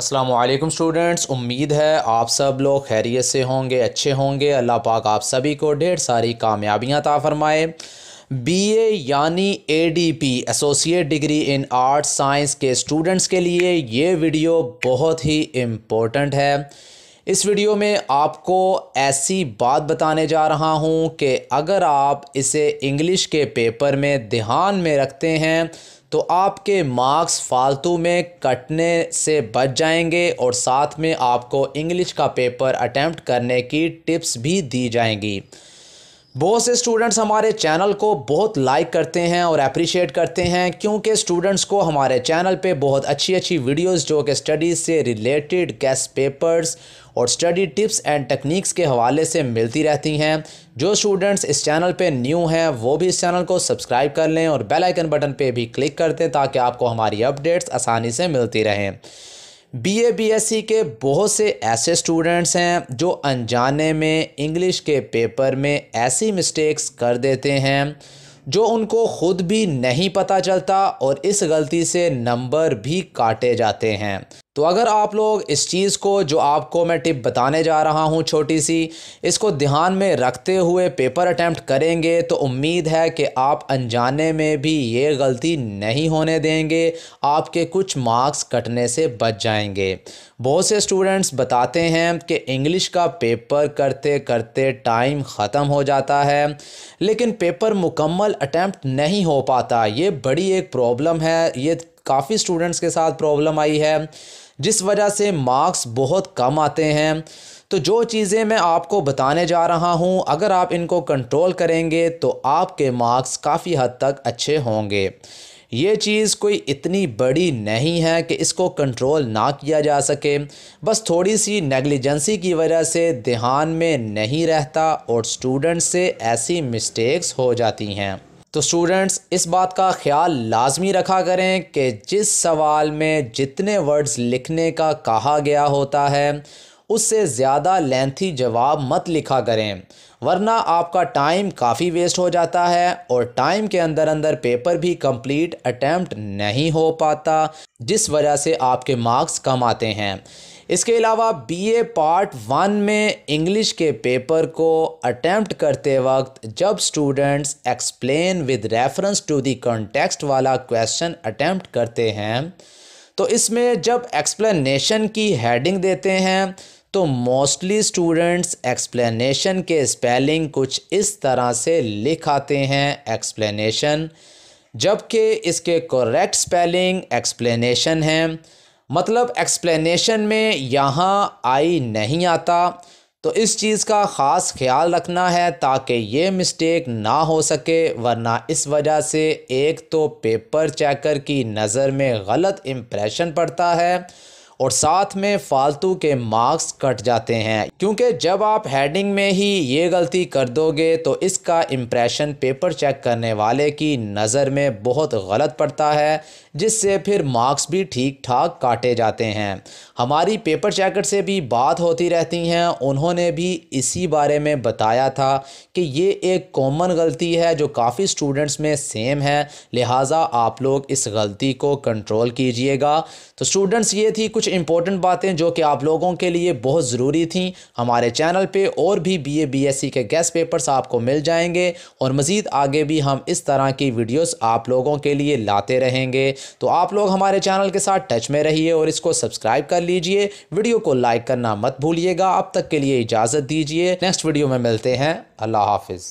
Aslam students उम्मीद है आप सब लोग खैरियत से होंगे, अच्छे होंगे। अल्लाह पाक आप सभी को ढेर सारी कामयाबियाँ ता फरमाए। बीए यानी ADP associate degree in arts science के स्टूडेंट्स के लिए ये वीडियो बहुत ही इम्पोर्टेंट है। इस वीडियो में आपको ऐसी बात बताने जा रहा हूँ कि अगर आप इसे इंग्लिश के पेपर में ध्यान में रखते हैं तो आपके मार्क्स फालतू में कटने से बच जाएँगे और साथ में आपको इंग्लिश का पेपर अटैम्प्ट करने की टिप्स भी दी जाएँगी। बहुत से स्टूडेंट्स हमारे चैनल को बहुत लाइक करते हैं और अप्रिशिएट करते हैं, क्योंकि स्टूडेंट्स को हमारे चैनल पे बहुत अच्छी अच्छी वीडियोस जो कि स्टडीज़ से रिलेटेड गेस्ट पेपर्स और स्टडी टिप्स एंड टेक्निक्स के हवाले से मिलती रहती हैं। जो स्टूडेंट्स इस चैनल पे न्यू हैं, वो भी इस चैनल को सब्सक्राइब कर लें और बेल आइकन बटन पे भी क्लिक कर दें ताकि आपको हमारी अपडेट्स आसानी से मिलती रहें। B A B S C के बहुत से ऐसे स्टूडेंट्स हैं जो अनजाने में इंग्लिश के पेपर में ऐसी मिस्टेक्स कर देते हैं जो उनको ख़ुद भी नहीं पता चलता और इस गलती से नंबर भी काटे जाते हैं। तो अगर आप लोग इस चीज़ को, जो आपको मैं टिप बताने जा रहा हूँ छोटी सी, इसको ध्यान में रखते हुए पेपर अटैम्प्ट करेंगे तो उम्मीद है कि आप अनजाने में भी ये गलती नहीं होने देंगे, आपके कुछ मार्क्स कटने से बच जाएँगे। बहुत से स्टूडेंट्स बताते हैं कि इंग्लिश का पेपर करते करते टाइम ख़त्म हो जाता है, लेकिन पेपर मुकम्मल अटैम्प्ट नहीं हो पाता। ये बड़ी एक प्रॉब्लम है, ये काफ़ी स्टूडेंट्स के साथ प्रॉब्लम आई है, जिस वजह से मार्क्स बहुत कम आते हैं। तो जो चीज़ें मैं आपको बताने जा रहा हूँ, अगर आप इनको कंट्रोल करेंगे तो आपके मार्क्स काफ़ी हद तक अच्छे होंगे। ये चीज़ कोई इतनी बड़ी नहीं है कि इसको कंट्रोल ना किया जा सके। बस थोड़ी सी नेगलिजेंसी की वजह से ध्यान में नहीं रहता और स्टूडेंट से ऐसी मिस्टेक्स हो जाती हैं। तो स्टूडेंट्स इस बात का ख्याल लाजमी रखा करें कि जिस सवाल में जितने वर्ड्स लिखने का कहा गया होता है, उससे ज़्यादा लेंथी जवाब मत लिखा करें, वरना आपका टाइम काफ़ी वेस्ट हो जाता है और टाइम के अंदर अंदर पेपर भी कंप्लीट अटैम्प्ट नहीं हो पाता, जिस वजह से आपके मार्क्स कम आते हैं। इसके अलावा बीए पार्ट वन में इंग्लिश के पेपर को अटैम्प्ट करते वक्त जब students explain with reference to the context वाला क्वेश्चन अटैम्प्ट करते हैं तो इसमें जब एक्सप्लेनेशन की हेडिंग देते हैं तो मोस्टली स्टूडेंट्स एक्सप्लेनेशन के स्पेलिंग कुछ इस तरह से लिख आते हैं एक्सप्लेनेशन जबकि इसके करेक्ट स्पेलिंग एक्सप्लेनेशन है। मतलब एक्सप्लेनेशन में यहाँ आई नहीं आता। तो इस चीज़ का ख़ास ख्याल रखना है ताकि ये मिस्टेक ना हो सके, वरना इस वजह से एक तो पेपर चेकर की नज़र में गलत इम्प्रेशन पड़ता है और साथ में फालतू के मार्क्स कट जाते हैं। क्योंकि जब आप हेडिंग में ही ये गलती कर दोगे तो इसका इम्प्रेशन पेपर चेक करने वाले की नज़र में बहुत गलत पड़ता है। जिससे फिर मार्क्स भी ठीक ठाक काटे जाते हैं। हमारी पेपर चेकर से भी बात होती रहती हैं। उन्होंने भी इसी बारे में बताया था कि ये एक कॉमन गलती है जो काफ़ी स्टूडेंट्स में सेम है। लिहाजा आप लोग इस गलती को कंट्रोल कीजिएगा। तो स्टूडेंट्स, ये थी कुछ इंपॉर्टेंट बातें जो कि आप लोगों के लिए बहुत ज़रूरी थी। हमारे चैनल पे और भी B A B S C के गेस्ट पेपर्स आपको मिल जाएँगे और मज़ीद आगे भी हम इस तरह की वीडियोस आप लोगों के लिए लाते रहेंगे। तो आप लोग हमारे चैनल के साथ टच में रहिए और इसको सब्सक्राइब कर लीजिए। वीडियो को लाइक करना मत भूलिएगा। अब तक के लिए इजाज़त दीजिए। नेक्स्ट वीडियो में मिलते हैं। अल्लाह हाफिज़।